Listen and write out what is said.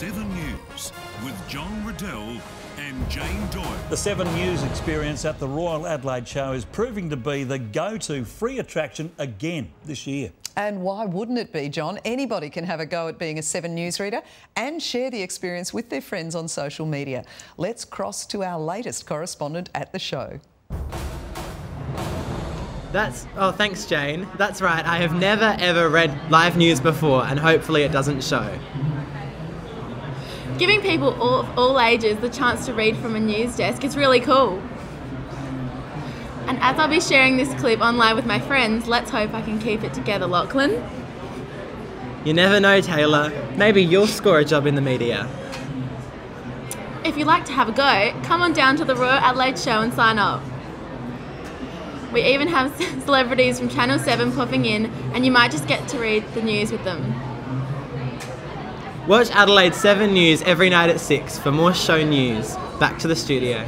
7 News with John Riddell and Jane Doyle. The 7 News experience at the Royal Adelaide Show is proving to be the go to free attraction again this year. And why wouldn't it be, John? Anybody can have a go at being a Seven News reader and share the experience with their friends on social media. Let's cross to our latest correspondent at the show. That's oh, thanks, Jane. That's right. I have never ever read live news before, and hopefully it doesn't show. Giving people all, all ages the chance to read from a news desk is really cool. And as I'll be sharing this clip online with my friends, let's hope I can keep it together, Lachlan. You never know, Taylor. Maybe you'll score a job in the media. If you'd like to have a go, come on down to the Royal Adelaide Show and sign up. We even have celebrities from Channel 7 popping in, and you might just get to read the news with them. Watch Adelaide 7 News every night at 6 for more show news. Back to the studio.